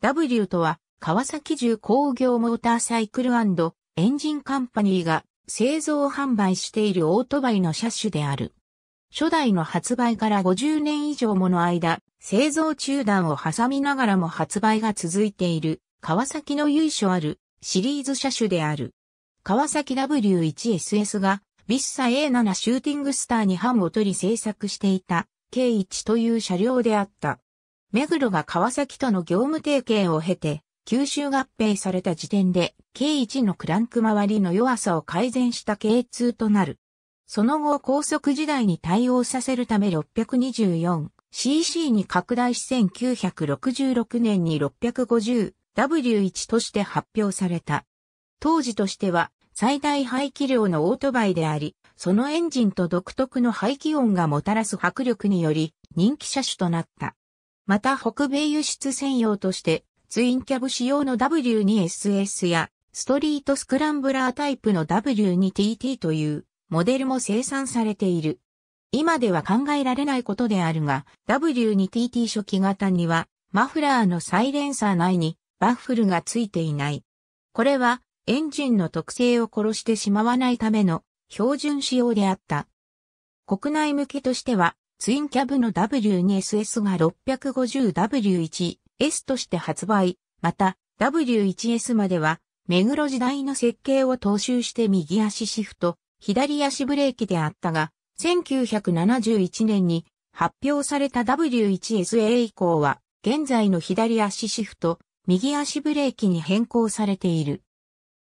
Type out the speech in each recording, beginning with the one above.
W とは川崎重工業モーターサイクルエンジンカンパニーが製造販売しているオートバイの車種である。初代の発売から50年以上もの間、製造中断を挟みながらも発売が続いている川崎の由緒あるシリーズ車種である。川崎 W1SS がビッサ A7 シューティングスターに版を取り製作していた K1 という車両であった。目黒が川崎との業務提携を経て、吸収合併された時点で K1 のクランク周りの弱さを改善した K2 となる。その後高速時代に対応させるため 624cc に拡大し1966年に 650W1 として発表された。当時としては最大排気量のオートバイであり、そのエンジンと独特の排気音がもたらす迫力により人気車種となった。また北米輸出専用としてツインキャブ仕様の W2SS やストリートスクランブラータイプの W2TT というモデルも生産されている。今では考えられないことであるが、W2TT 初期型にはマフラーのサイレンサー内にバッフルがついていない。これはエンジンの特性を殺してしまわないための標準仕様であった。国内向けとしてはツインキャブの W2SS が 650W1 S として発売、また W1S までは目黒時代の設計を踏襲して右足シフト、左足ブレーキであったが、1971年に発表された W1SA 以降は、現在の左足シフト、右足ブレーキに変更されている。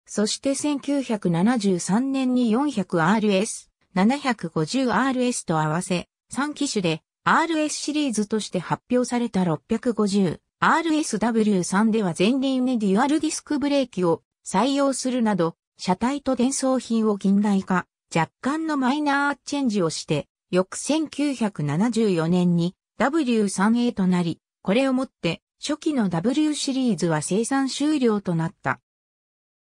そして1973年に 400RS、750RS と合わせ、3機種で RS シリーズとして発表された650 RSW3 では前輪にデュアルディスクブレーキを採用するなど、車体と伝送品を近代化、若干のマイナーチェンジをして、翌1974年に W3A となり、これをもって初期の W シリーズは生産終了となった。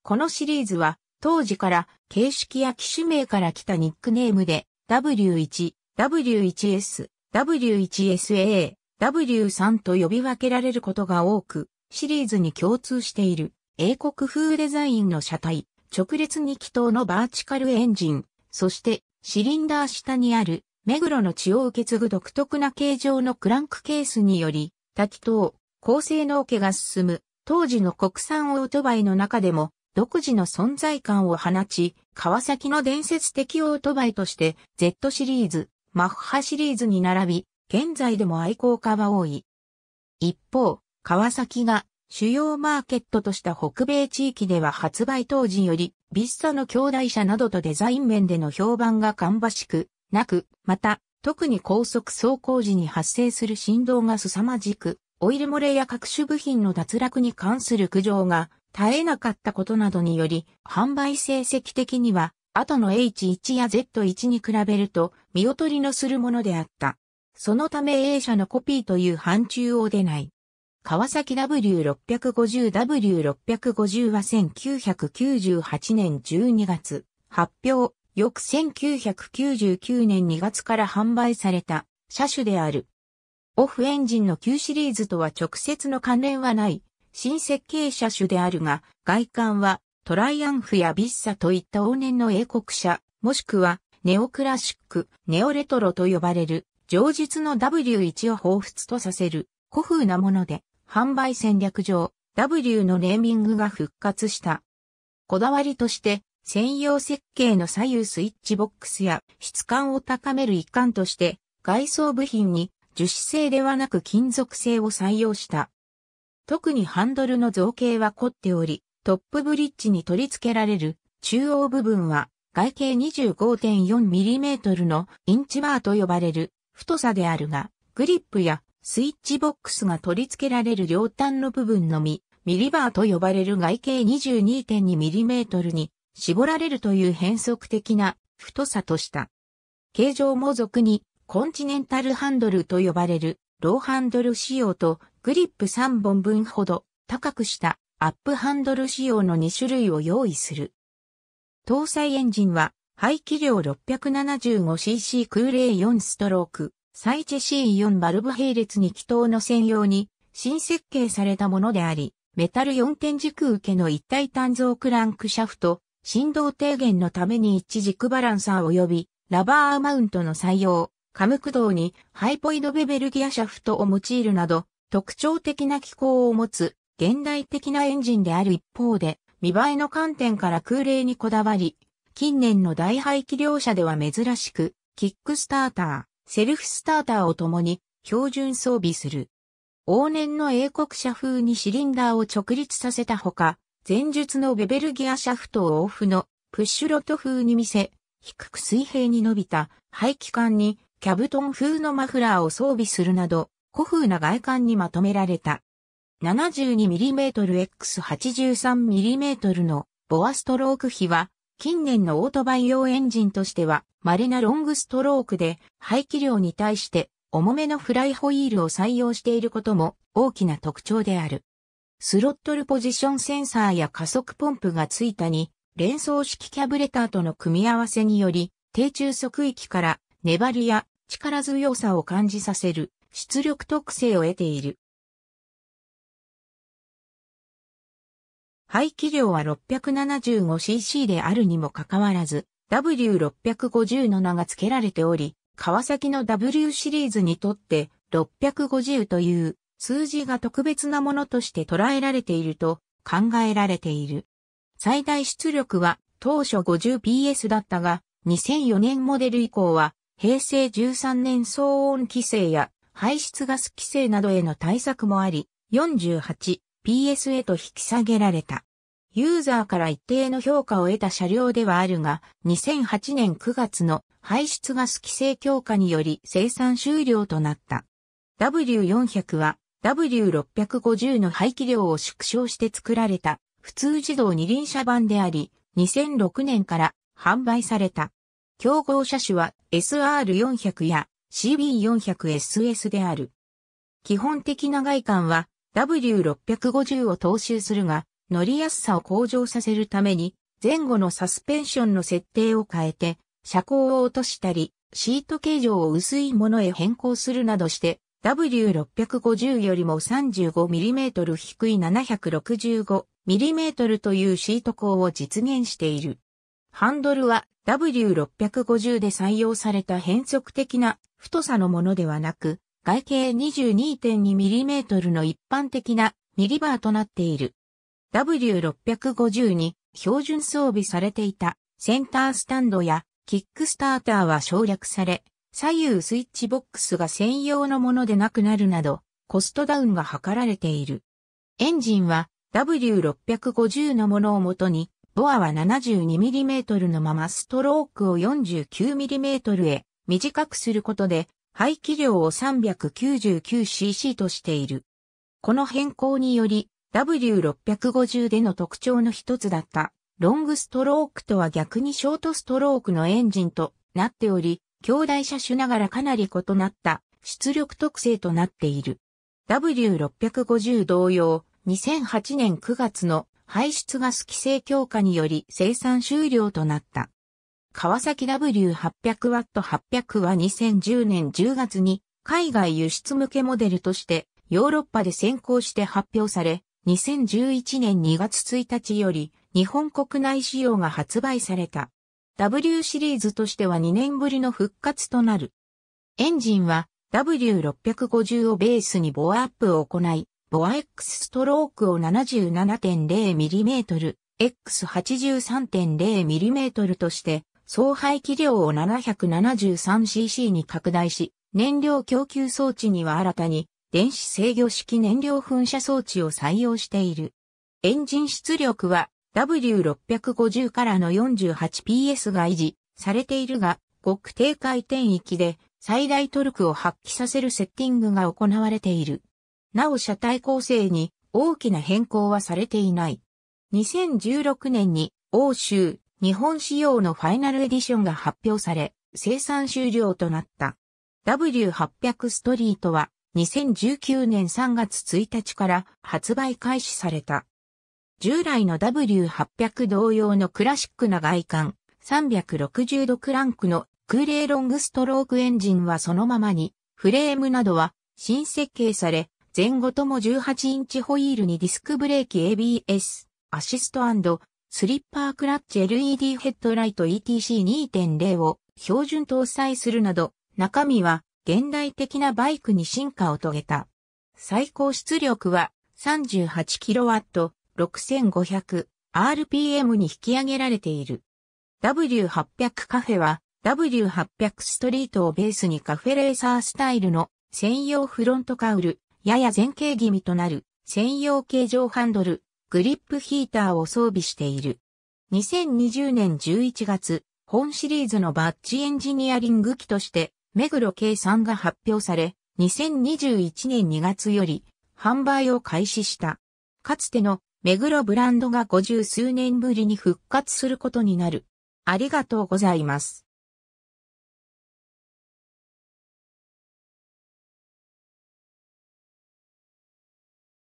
このシリーズは当時から形式や機種名から来たニックネームで W1、W1S、W1SA、W3 と呼び分けられることが多く、シリーズに共通している英国風デザインの車体、直列2気筒のバーチカルエンジン、そしてシリンダー下にある目黒の血を受け継ぐ独特な形状のクランクケースにより、多気筒、高性能化が進む当時の国産オートバイの中でも独自の存在感を放ち、川崎の伝説的オートバイとして Z シリーズ、マッハシリーズに並び、現在でも愛好家は多い。一方、川崎が主要マーケットとした北米地域では発売当時より、ビッサの兄弟車などとデザイン面での評判が芳しく、なく、また、特に高速走行時に発生する振動が凄まじく、オイル漏れや各種部品の脱落に関する苦情が絶えなかったことなどにより、販売成績的には、後の H1 や Z1 に比べると見劣りのするものであった。そのため A 社のコピーという範疇を出ない。川崎 W650W650 は1998年12月発表、翌1999年2月から販売された車種である。オフエンジンの旧シリーズとは直接の関連はない新設計車種であるが、外観はトライアンフやビッサといった往年の英国車、もしくはネオクラシック、ネオレトロと呼ばれる上述の W1 を彷彿とさせる古風なもので、販売戦略上、W のネーミングが復活した。こだわりとして、専用設計の左右スイッチボックスや質感を高める一環として、外装部品に樹脂製ではなく金属製を採用した。特にハンドルの造形は凝っており、トップブリッジに取り付けられる中央部分は外径 25.4mm のインチバーと呼ばれる太さであるが、グリップやスイッチボックスが取り付けられる両端の部分のみ、ミリバーと呼ばれる外形 22.2mm に絞られるという変則的な太さとした。形状も俗にコンチネンタルハンドルと呼ばれるローハンドル仕様とグリップ3本分ほど高くしたアップハンドル仕様の2種類を用意する。搭載エンジンは排気量 675cc 空冷4ストローク、サイチェ C4 バルブ並列に気筒の専用に新設計されたものであり、メタル4点軸受けの一体単造クランクシャフト、振動低減のために一軸バランサー及びラバーマウントの採用、カム駆動にハイポイドベベルギアシャフトを用いるなど、特徴的な機構を持つ現代的なエンジンである一方で、見栄えの観点から空冷にこだわり、近年の大排気量車では珍しく、キックスターター、セルフスターターを共に標準装備する。往年の英国車風にシリンダーを直立させたほか、前述のベベルギアシャフトをオフのプッシュロット風に見せ、低く水平に伸びた排気管にキャブトン風のマフラーを装備するなど、古風な外観にまとめられた。72mmX83mm のボアストローク比は、近年のオートバイ用エンジンとしては、稀なロングストロークで、排気量に対して重めのフライホイールを採用していることも大きな特徴である。スロットルポジションセンサーや加速ポンプがついたに、連想式キャブレターとの組み合わせにより、低中速域から粘りや力強さを感じさせる出力特性を得ている。排気量は 675cc であるにもかかわらず、W650 の名が付けられており、川崎の W シリーズにとって650という数字が特別なものとして捉えられていると考えられている。最大出力は当初 50PS だったが、2004年モデル以降は平成13年騒音規制や排出ガス規制などへの対策もあり、48 PS へと引き下げられた。ユーザーから一定の評価を得た車両ではあるが、2008年9月の排出ガス規制強化により生産終了となった。W400 は W650 の排気量を縮小して作られた普通自動二輪車版であり、2006年から販売された。競合車種は SR400 や CB400SS である。基本的な外観は W650 を踏襲するが、乗りやすさを向上させるために、前後のサスペンションの設定を変えて、車高を落としたり、シート形状を薄いものへ変更するなどして、W650 よりも 35mm 低い 765mm というシート高を実現している。ハンドルは W650 で採用された変則的な太さのものではなく、外径 22.2mm の一般的なミリバーとなっている。W650 に標準装備されていたセンタースタンドやキックスターターは省略され、左右スイッチボックスが専用のものでなくなるなど、コストダウンが図られている。エンジンは W650 のものをもとに、ボアは 72mm のままストロークを 49mm へ短くすることで排気量を 399cc としている。この変更により W650 での特徴の一つだったロングストロークとは逆にショートストロークのエンジンとなっており、兄弟車種ながらかなり異なった出力特性となっている。W650 同様、2008年9月の排出ガス規制強化により生産終了となった。川崎 W800W800 は2010年10月に海外輸出向けモデルとしてヨーロッパで先行して発表され、2011年2月1日より日本国内仕様が発売された。W シリーズとしては2年ぶりの復活となる。エンジンは W650 をベースにボアアップを行い、ボア X ストロークを 77.0mm、X83.0mm として総排気量を 773cc に拡大し、燃料供給装置には新たに電子制御式燃料噴射装置を採用している。エンジン出力は W650 からの 48PS が維持されているが、極低回転域で最大トルクを発揮させるセッティングが行われている。なお車体構成に大きな変更はされていない。2016年に欧州日本仕様のファイナルエディションが発表され、生産終了となった。W800 ストリートは2019年3月1日から発売開始された。従来の W800 同様のクラシックな外観、360度クランクの空冷ロングストロークエンジンはそのままに、フレームなどは新設計され、前後とも18インチホイールにディスクブレーキ ABS、アシストスリッパークラッチ LED ヘッドライト ETC2.0 を標準搭載するなど、中身は現代的なバイクに進化を遂げた。最高出力は 38kW、6500rpm に引き上げられている。W800 カフェは W800 ストリートをベースにカフェレーサースタイルの専用フロントカウル、やや前傾気味となる専用形状ハンドル、グリップヒーターを装備している。2020年11月、本シリーズのバッジエンジニアリング機として、目黒 K3 が発表され、2021年2月より販売を開始した。かつての目黒ブランドが50数年ぶりに復活することになる。ありがとうございます。